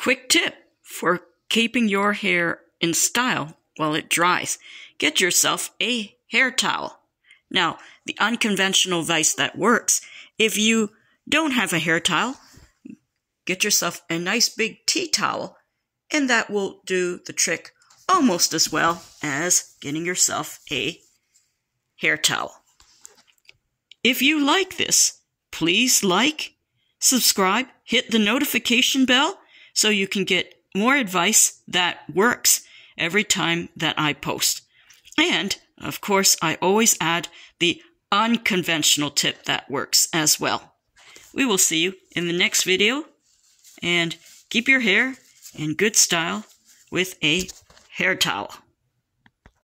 Quick tip for keeping your hair in style while it dries. Get yourself a hair towel. Now, the unconventional vice that works, if you don't have a hair towel, get yourself a nice big tea towel, and that will do the trick almost as well as getting yourself a hair towel. If you like this, please like, subscribe, hit the notification bell so you can get more advice that works every time that I post. And, of course, I always add the unconventional tip that works as well. We will see you in the next video, and keep your hair in good style with a hair towel.